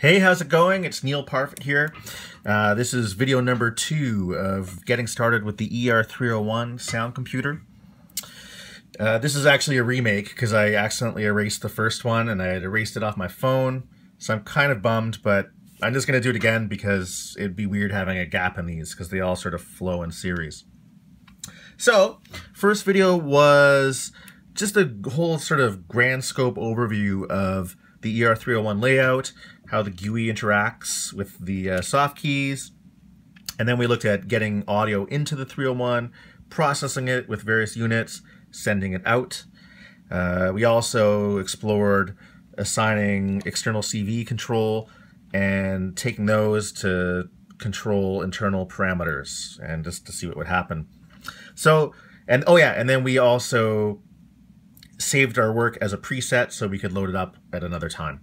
Hey, how's it going? It's Neil Parfitt here. Uh, this is video number two of getting started with the ER301 sound computer. Uh, this is actually a remake because I accidentally erased the first one and I had erased it off my phone. So I'm kind of bummed, but I'm just going to do it again because it'd be weird having a gap in these because they all sort of flow in series. So, first video was just a whole sort of grand scope overview of the ER301 layout, how the GUI interacts with the uh, soft keys, and then we looked at getting audio into the 301, processing it with various units, sending it out. Uh, we also explored assigning external CV control and taking those to control internal parameters and just to see what would happen. So, and oh yeah, and then we also saved our work as a preset so we could load it up at another time.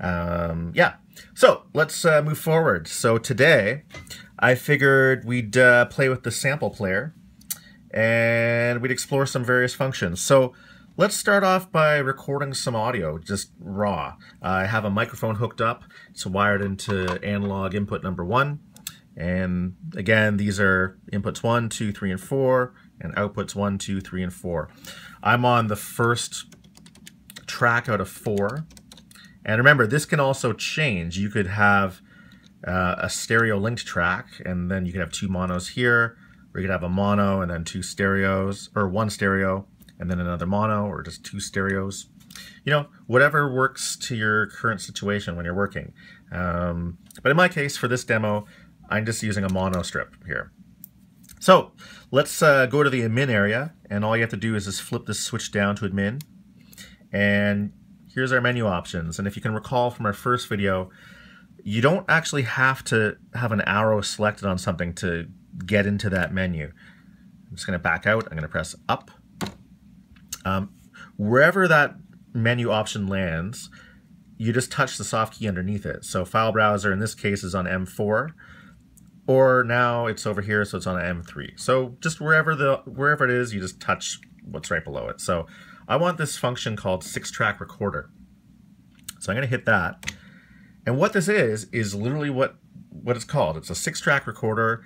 Um, yeah, so let's uh, move forward. So today I figured we'd uh, play with the sample player and we'd explore some various functions. So let's start off by recording some audio, just raw. Uh, I have a microphone hooked up. It's wired into analog input number one. And again, these are inputs one, two, three, and four, and outputs one, two, three, and four. I'm on the first track out of four. And remember, this can also change. You could have uh, a stereo linked track, and then you could have two monos here, or you could have a mono and then two stereos, or one stereo, and then another mono, or just two stereos. You know, whatever works to your current situation when you're working. Um, but in my case, for this demo, I'm just using a mono strip here. So let's uh, go to the admin area and all you have to do is just flip this switch down to admin and here's our menu options and if you can recall from our first video you don't actually have to have an arrow selected on something to get into that menu. I'm just going to back out. I'm going to press up. Um, wherever that menu option lands, you just touch the soft key underneath it. So file browser in this case is on M4 or now it's over here, so it's on M3. So just wherever the wherever it is, you just touch what's right below it. So I want this function called six track recorder. So I'm going to hit that. And what this is, is literally what, what it's called. It's a six track recorder.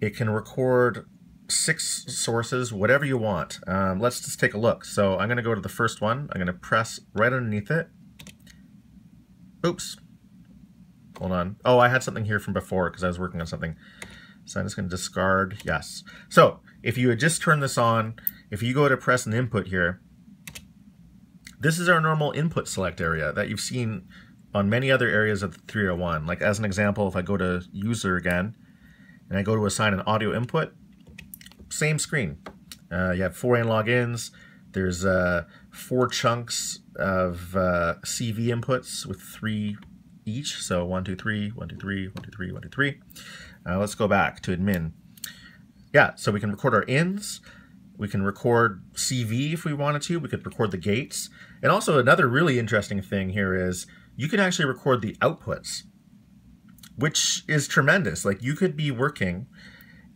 It can record six sources, whatever you want. Um, let's just take a look. So I'm going to go to the first one. I'm going to press right underneath it. Oops. Hold on. Oh, I had something here from before because I was working on something. So I'm just to discard. Yes. So if you had just turned this on, if you go to press an input here, this is our normal input select area that you've seen on many other areas of the 301. Like as an example, if I go to user again, and I go to assign an audio input, same screen. Uh, you have four analog ins. There's uh, four chunks of uh, CV inputs with three each. So one, two, three, one, two, three, one, two, three, one, two, three. Uh, let's go back to admin. Yeah, so we can record our ins. We can record CV if we wanted to. We could record the gates. And also another really interesting thing here is you can actually record the outputs, which is tremendous. Like you could be working,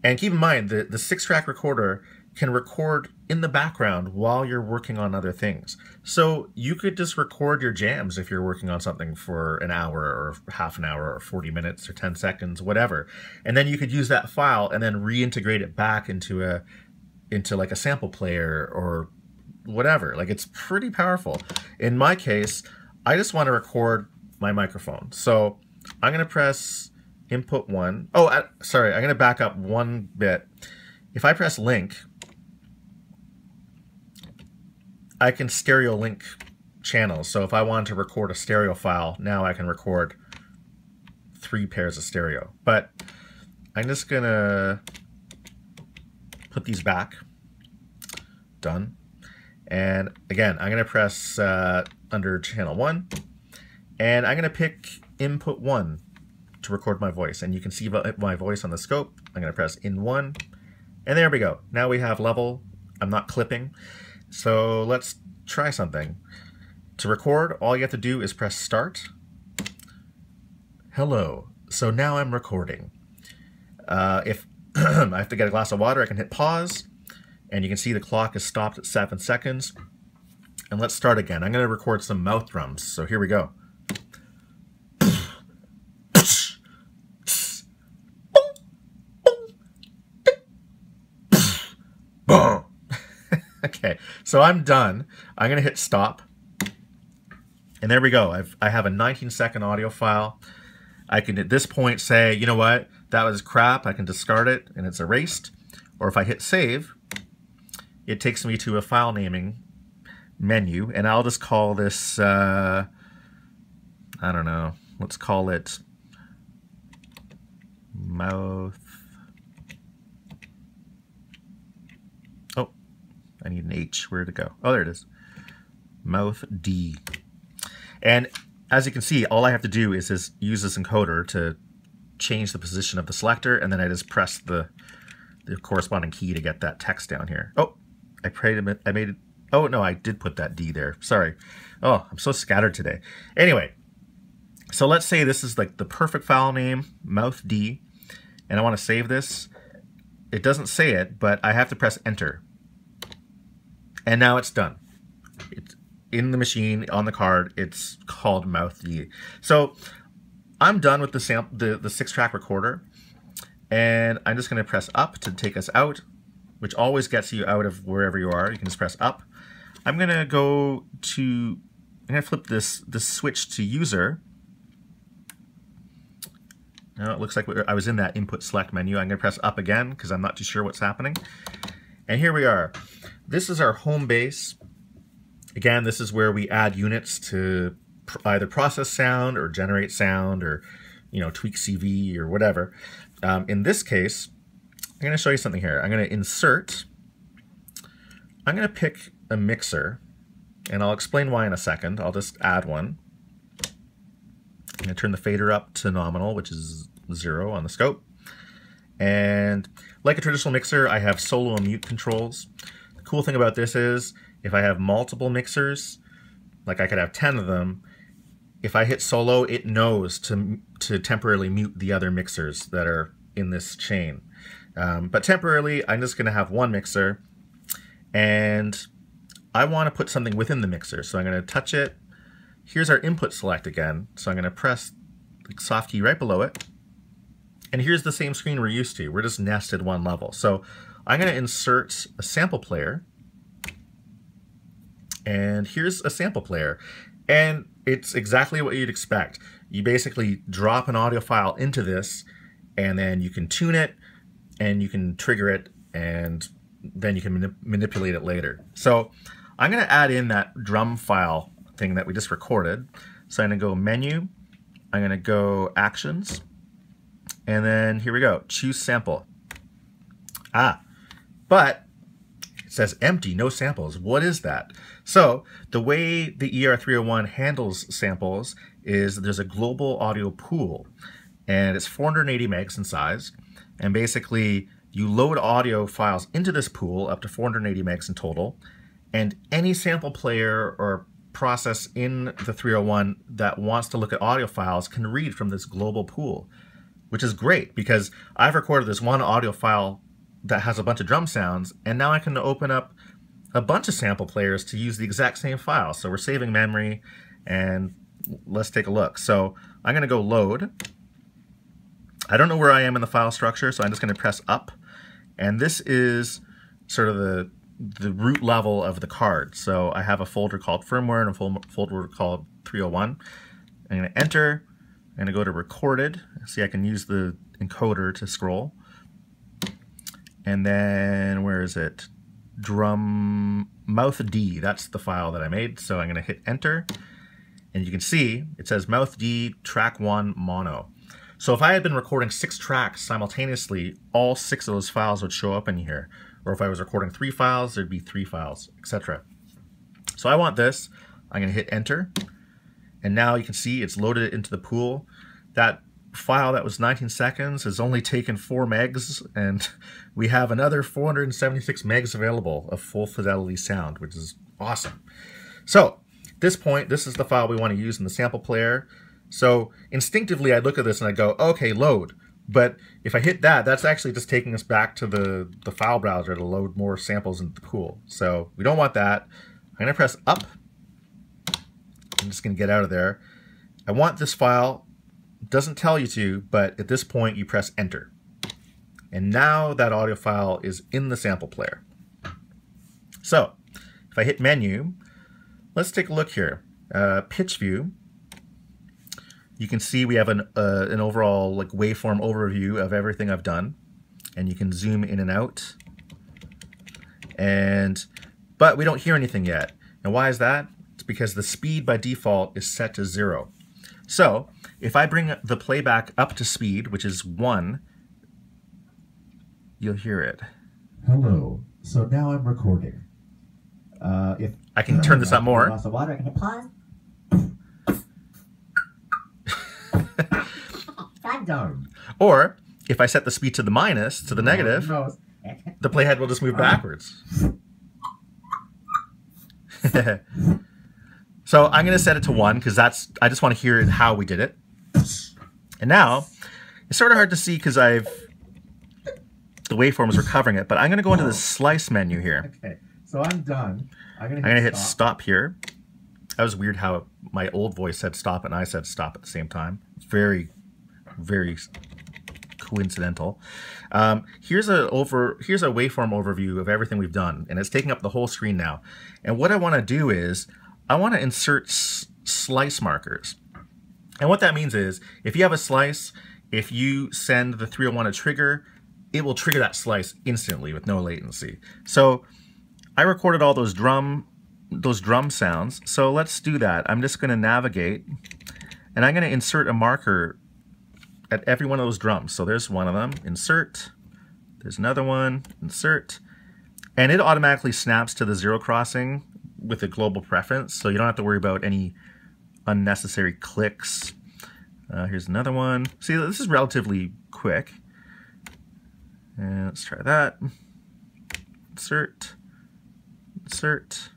and keep in mind the, the six track recorder can record in the background while you're working on other things. So you could just record your jams if you're working on something for an hour or half an hour or 40 minutes or 10 seconds, whatever. And then you could use that file and then reintegrate it back into a into like a sample player or whatever. Like it's pretty powerful. In my case, I just want to record my microphone. So I'm going to press input one. Oh, I, sorry, I'm going to back up one bit. If I press link, I can stereo link channels. So if I want to record a stereo file, now I can record three pairs of stereo. But I'm just gonna put these back. Done. And again, I'm gonna press uh, under channel one, and I'm gonna pick input one to record my voice. And you can see my voice on the scope. I'm gonna press in one, and there we go. Now we have level. I'm not clipping. So let's try something. To record, all you have to do is press start. Hello. So now I'm recording. Uh, if I have to get a glass of water, I can hit pause, and you can see the clock is stopped at seven seconds. And let's start again. I'm going to record some mouth drums. So here we go. okay, so I'm done. I'm going to hit stop. And there we go. I've, I have a 19 second audio file. I can at this point say, you know what, that was crap. I can discard it and it's erased. Or if I hit save, it takes me to a file naming menu and I'll just call this, uh, I don't know, let's call it mouth. Oh, I need an H. Where'd it go? Oh, there it is. Mouth D. And as you can see, all I have to do is, just use this encoder to change the position of the selector, and then I just press the, the corresponding key to get that text down here. Oh, I prayed a minute. I made it. Oh, no, I did put that D there. Sorry. Oh, I'm so scattered today. Anyway, so let's say this is like the perfect file name, mouth D, and I want to save this. It doesn't say it, but I have to press enter. And now it's done. It's in the machine, on the card, it's called mouth D. So I'm done with the, sample, the, the six track recorder. And I'm just going to press up to take us out, which always gets you out of wherever you are. You can just press up. I'm to go to, I'm to flip this, this switch to user. Now it looks like I was in that input select menu. I'm to press up again because I'm not too sure what's happening. And here we are. This is our home base. Again, this is where we add units to either process sound or generate sound or you know tweak CV or whatever. Um, in this case, I'm to show you something here. I'm going to insert. I'm going to pick a mixer, and I'll explain why in a second. I'll just add one. I'm to turn the fader up to nominal, which is zero on the scope. And like a traditional mixer, I have solo and mute controls. The cool thing about this is if I have multiple mixers, like I could have 10 of them, if I hit solo, it knows to, to temporarily mute the other mixers that are in this chain. Um, but temporarily, I'm just going to have one mixer, and I want to put something within the mixer. So I'm going to touch it. Here's our input select again. So I'm going to press the soft key right below it. And here's the same screen we're used to. We're just nested one level. So I'm going to insert a sample player. And here's a sample player. And it's exactly what you'd expect. You basically drop an audio file into this, and then you can tune it, and you can trigger it, and then you can manip manipulate it later. So I'm going to add in that drum file thing that we just recorded. So I'm to go Menu, I'm going to go Actions, and then here we go, Choose Sample. Ah, but it says empty, no samples. What is that? So the way the ER301 handles samples is there's a global audio pool and it's 480 megs in size. And basically you load audio files into this pool up to 480 megs in total. And any sample player or process in the 301 that wants to look at audio files can read from this global pool, which is great because I've recorded this one audio file that has a bunch of drum sounds, and now I can open up a bunch of sample players to use the exact same file. So we're saving memory and let's take a look. So I'm going to go load. I don't know where I am in the file structure, so I'm just going to press up. And this is sort of the, the root level of the card. So I have a folder called firmware and a folder called 301. I'm going to enter. I'm going to go to recorded. See, I can use the encoder to scroll. And then, where is it? drum mouth D. That's the file that I made. So I'm going to hit enter. And you can see it says mouth D track one mono. So if I had been recording six tracks simultaneously, all six of those files would show up in here. Or if I was recording three files, there'd be three files, etc. So I want this. I'm going to hit enter. And now you can see it's loaded into the pool. That file that was 19 seconds has only taken 4 megs, and we have another 476 megs available of full fidelity sound, which is awesome. So, at this point, this is the file we want to use in the sample player. So, instinctively, I look at this and I go, okay, load. But if I hit that, that's actually just taking us back to the, the file browser to load more samples into the pool. So, we don't want that. I'm to press up. I'm just to get out of there. I want this file doesn't tell you to, but at this point you press enter. And now that audio file is in the sample player. So if I hit menu, let's take a look here. Uh, pitch view. You can see we have an, uh, an overall like waveform overview of everything I've done. And you can zoom in and out. And, but we don't hear anything yet. And why is that? It's because the speed by default is set to zero. So if I bring the playback up to speed, which is one, you'll hear it. Hello. So now I'm recording. Uh, if I can turn this up more. Glass of water, I can hit pause. I'm. Or if I set the speed to the minus, to the negative, No, the playhead will just move uh-huh. backwards. so I'm going to set it to one because that's I just want to hear how we did it. And now it's sort of hard to see because I've the waveforms are covering it, but I'm going to go into the slice menu here. Okay. So I'm done. I'm gonna hit, going to hit stop. stop here. That was weird how my old voice said stop and I said stop at the same time. It's very, very coincidental. Um, here's a over here's a waveform overview of everything we've done, and it's taking up the whole screen now. And what I want to do is I want to insert slice markers. And what that means is if you have a slice, if you send the 301 a trigger, it will trigger that slice instantly with no latency. So I recorded all those drum those drum sounds. So let's do that. I'm just going to navigate and I'm going to insert a marker at every one of those drums. So there's one of them, insert. There's another one, insert. And it automatically snaps to the zero crossing with a global preference. So you don't have to worry about any unnecessary clicks. Uh, here's another one. See, this is relatively quick. And let's try that. Insert, insert.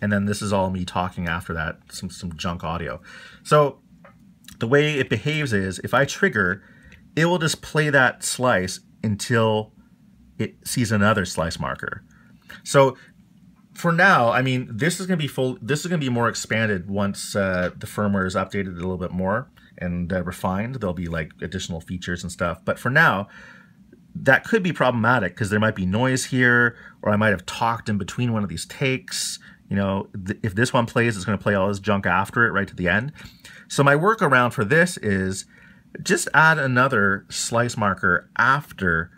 And then this is all me talking after that, some, some junk audio. So the way it behaves is if I trigger, it will just play that slice until it sees another slice marker. So for now, I mean, this is going to be full. This is going to be more expanded once uh, the firmware is updated a little bit more and uh, refined. There'll be like additional features and stuff. But for now, that could be problematic because there might be noise here, or I might have talked in between one of these takes. You know, th if this one plays, it's going to play all this junk after it right to the end. So my workaround for this is just add another slice marker after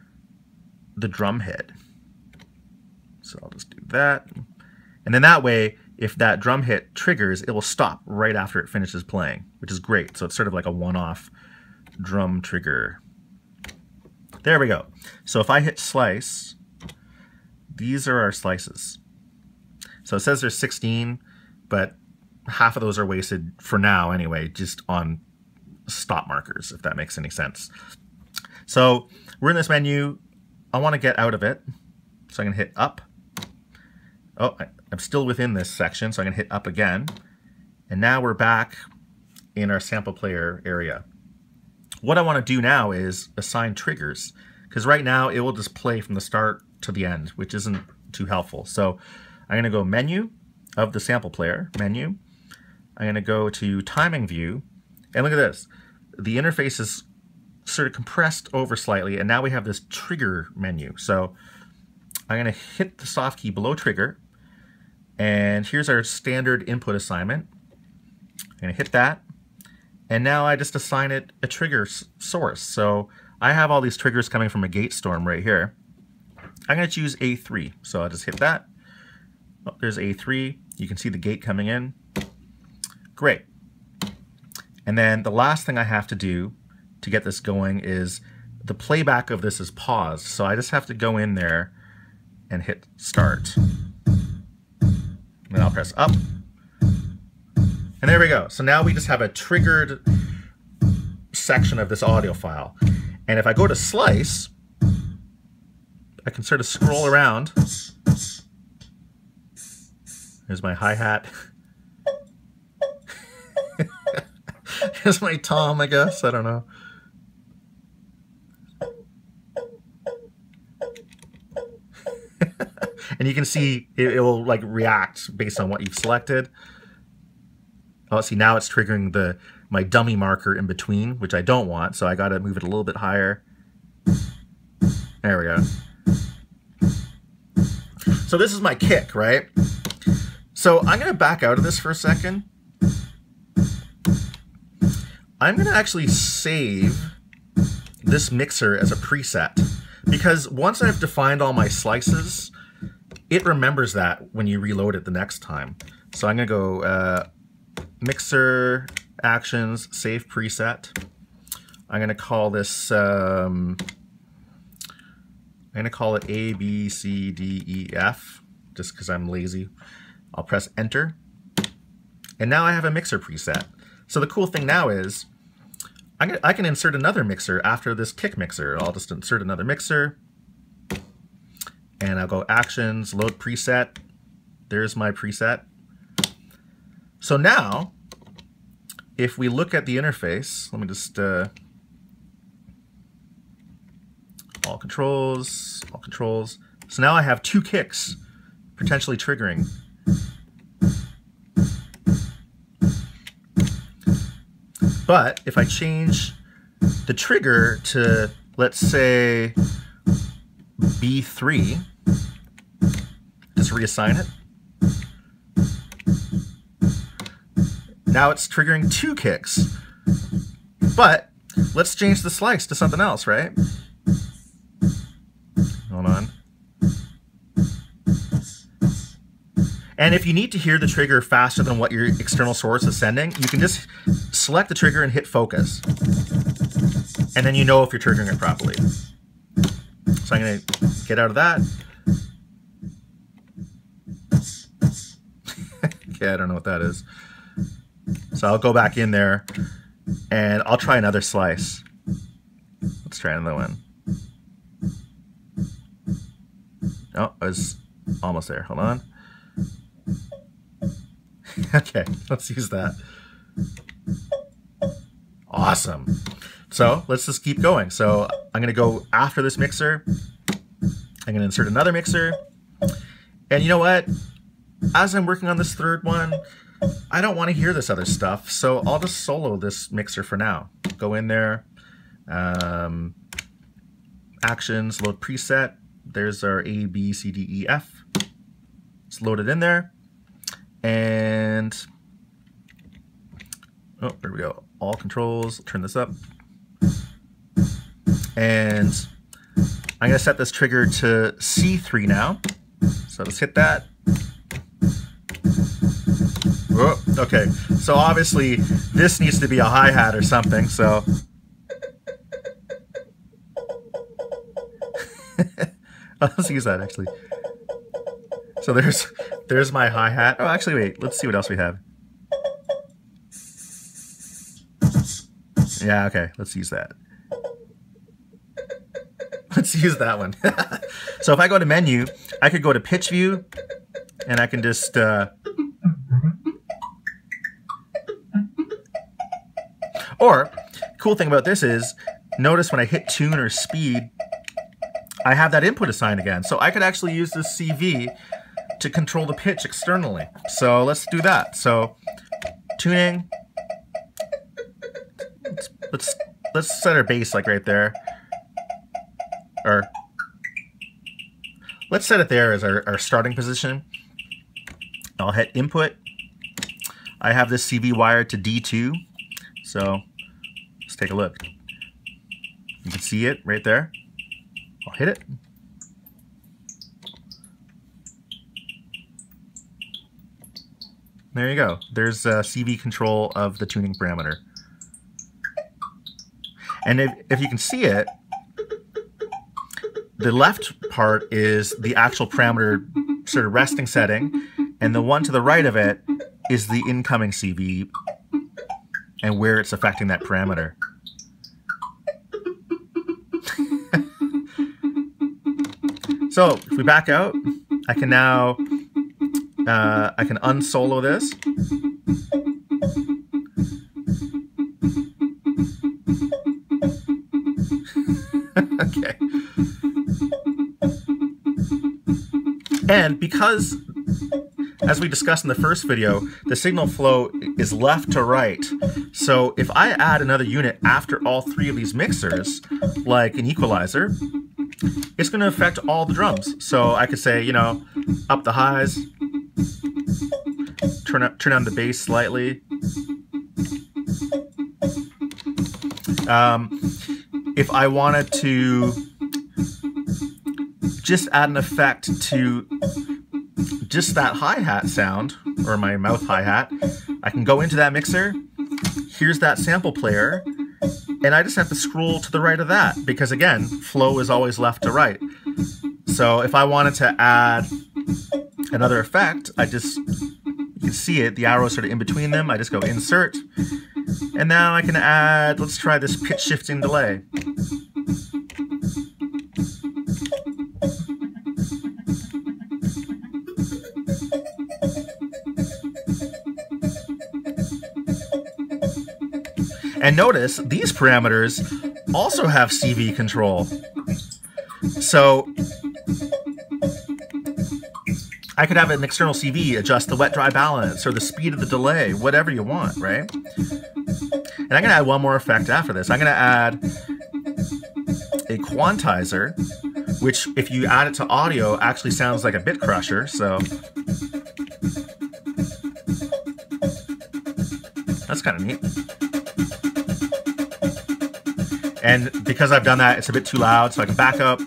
the drum hit. So I'll just do that. And then that way, if that drum hit triggers, it will stop right after it finishes playing, which is great. So it's sort of like a one-off drum trigger. There we go. So if I hit slice, these are our slices. So it says there's 16, but half of those are wasted for now anyway, just on stop markers, if that makes any sense. So we're in this menu. I want to get out of it. So I'm going to hit up. Oh, I'm still within this section, so I'm going to hit up again. And now we're back in our sample player area. What I want to do now is assign triggers, because right now it will just play from the start to the end, which isn't too helpful. So I'm going to go menu of the sample player, menu. I'm going to go to timing view, and look at this. The interface is sort of compressed over slightly, and now we have this trigger menu. So I'm going to hit the soft key below trigger, and here's our standard input assignment. I'm going to hit that, and now I just assign it a trigger source. So I have all these triggers coming from a gate storm right here. I'm going to choose A3, so I'll just hit that. Oh, there's A3. You can see the gate coming in. Great. And then the last thing I have to do to get this going is the playback of this is paused. So I just have to go in there and hit start. And I'll press up. And there we go. So now we just have a triggered section of this audio file. And if I go to slice, I can sort of scroll around. There's my hi-hat. Here's my tom, I guess. I don't know. and you can see it, it will like react based on what you've selected. Oh, see now it's triggering the my dummy marker in between, which I don't want, so I got to move it a little bit higher. There we go. So this is my kick, right? So I'm to back out of this for a second. I'm going to actually save this mixer as a preset because once I've defined all my slices, it remembers that when you reload it the next time. So I'm going to go uh, mixer actions, save preset. I'm going to call this, um, I'm going to call it A, B, C, D, E, F, just because I'm lazy. I'll press enter. And now I have a mixer preset. So the cool thing now is I can, I can insert another mixer after this kick mixer. I'll just insert another mixer. And I'll go actions, load preset. There's my preset. So now, if we look at the interface, let me just, uh, all controls, all controls. So now I have two kicks potentially triggering But if I change the trigger to, let's say, B3, just reassign it. Now it's triggering two kicks. But let's change the slice to something else, right? Hold on. And if you need to hear the trigger faster than what your external source is sending, you can just select the trigger and hit focus. And then you know if you're triggering it properly. So I'm going to get out of that. okay, I don't know what that is. So I'll go back in there and I'll try another slice. Let's try another one. Oh, I was almost there. Hold on. okay, let's use that. Awesome. So let's just keep going. So I'm to go after this mixer. I'm to insert another mixer. And you know what? As I'm working on this third one, I don't want to hear this other stuff. So I'll just solo this mixer for now. Go in there. Um, actions, load preset. There's our A, B, C, D, E, F. It's loaded in there. And, oh, there we go. All controls, turn this up. And I'm gonna set this trigger to C3 now. So let's hit that. Okay, so obviously this needs to be a hi-hat or something, so. let's use that actually. So there's there's my hi-hat. Oh, actually, wait. Let's see what else we have. Yeah, okay. Let's use that. Let's use that one. so if I go to menu, I could go to pitch view, and I can just... Uh... Or, cool thing about this is, notice when I hit tune or speed, I have that input assigned again. So I could actually use this CV to control the pitch externally. So let's do that. So tuning, let's, let's, set our bass like right there. Or let's set it there as our, our starting position. I'll hit input. I have this CV wired to D2. So let's take a look. You can see it right there. I'll hit it. There you go. There's uh, a CV control of the tuning parameter. And if, if you can see it, the left part is the actual parameter sort of resting setting, and the one to the right of it is the incoming CV and where it's affecting that parameter. so if we back out, I can now uh, I can unsolo this. okay. And because, as we discussed in the first video, the signal flow is left to right. So if I add another unit after all three of these mixers, like an equalizer, it's going to affect all the drums. So I could say, you know, up the highs, turn up, turn down the bass slightly. Um, if I wanted to just add an effect to just that hi-hat sound, or my mouth hi-hat, I can go into that mixer, here's that sample player, and I just have to scroll to the right of that, because again, flow is always left to right. So if I wanted to add another effect, I just, you can see it, the arrow sort of in between them, I just go insert, and now I can add, let's try this pitch shifting delay. And notice these parameters also have CV control. So I could have an external CV adjust the wet dry balance or the speed of the delay, whatever you want, right? And I'm gonna add one more effect after this. I'm gonna add a quantizer, which if you add it to audio actually sounds like a bit crusher, so that's kind of neat. And because I've done that, it's a bit too loud, so I can back up.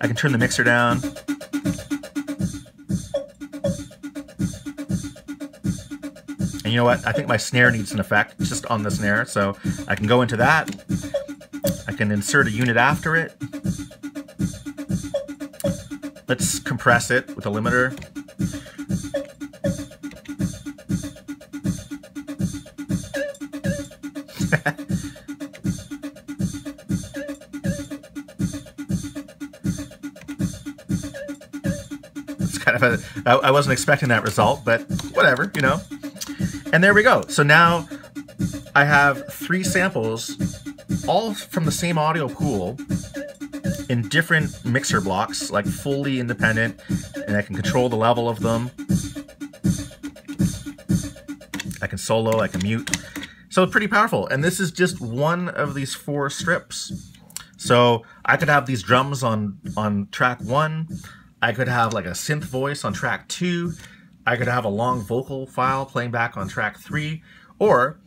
I can turn the mixer down. And you know what? I think my snare needs an effect just on the snare, so I can go into that. I can insert a unit after it. Let's compress it with a limiter. I, I wasn't expecting that result, but whatever, you know. And there we go. So now I have three samples, all from the same audio pool, in different mixer blocks, like fully independent, and I can control the level of them. I can solo, I can mute. So pretty powerful. And this is just one of these four strips. So I could have these drums on, on track one, I could have like a synth voice on track two. I could have a long vocal file playing back on track three. Or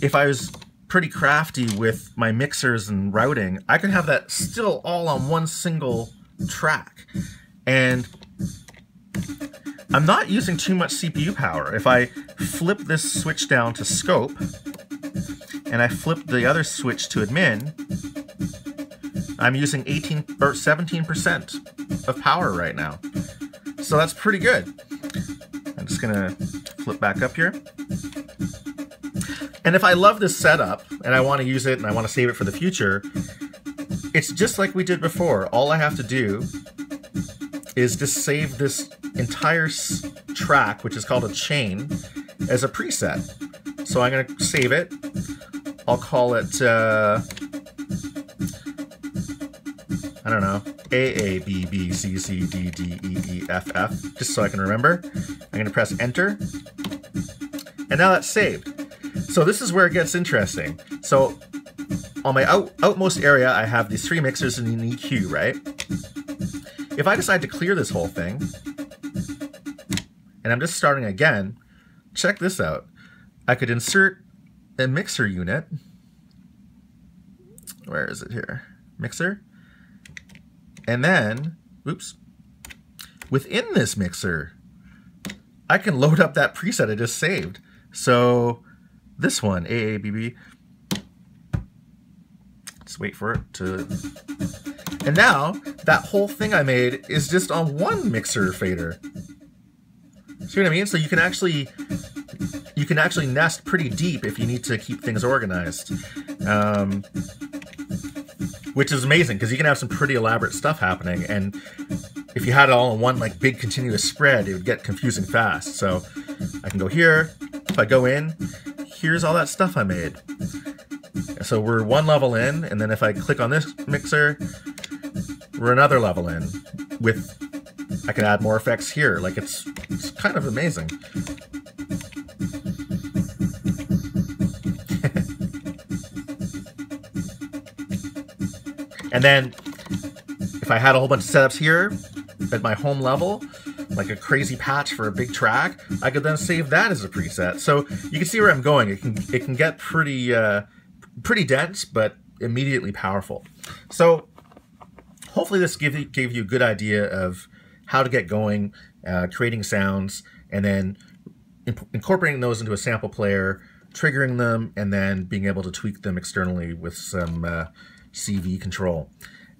if I was pretty crafty with my mixers and routing, I could have that still all on one single track. And I'm not using too much CPU power. If I flip this switch down to scope, and I flip the other switch to admin, I'm using 18 or 17% of power right now. So that's pretty good. I'm just gonna flip back up here. And if I love this setup and I want to use it and I want to save it for the future, it's just like we did before. All I have to do is just save this entire track, which is called a chain, as a preset. So I'm to save it. I'll call it uh, I don't know, A, A, B, B, C, C, D, D, E, E, F, F, just so I can remember. I'm going to press enter. And now that's saved. So this is where it gets interesting. So on my out, outmost area, I have these three mixers and an EQ, right? If I decide to clear this whole thing, and I'm just starting again, check this out. I could insert a mixer unit. Where is it here? Mixer. And then, oops, within this mixer, I can load up that preset I just saved. So this one, AABB, just wait for it to, and now that whole thing I made is just on one mixer fader. See what I mean? So you can actually, you can actually nest pretty deep if you need to keep things organized. Um, which is amazing because you can have some pretty elaborate stuff happening. And if you had it all in one like big continuous spread, it would get confusing fast. So I can go here. If I go in, here's all that stuff I made. So we're one level in, and then if I click on this mixer, we're another level in. With I can add more effects here. Like it's it's kind of amazing. And then if I had a whole bunch of setups here at my home level, like a crazy patch for a big track, I could then save that as a preset. So you can see where I'm going. It can it can get pretty uh, pretty dense, but immediately powerful. So hopefully this gave you, gave you a good idea of how to get going, uh, creating sounds, and then incorporating those into a sample player, triggering them, and then being able to tweak them externally with some uh, CV control.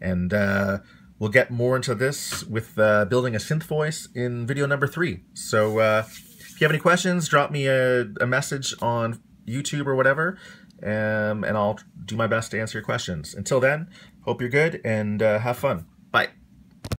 And uh, we'll get more into this with uh, building a synth voice in video number three. So uh, if you have any questions, drop me a, a message on YouTube or whatever, um, and I'll do my best to answer your questions. Until then, hope you're good and uh, have fun. Bye.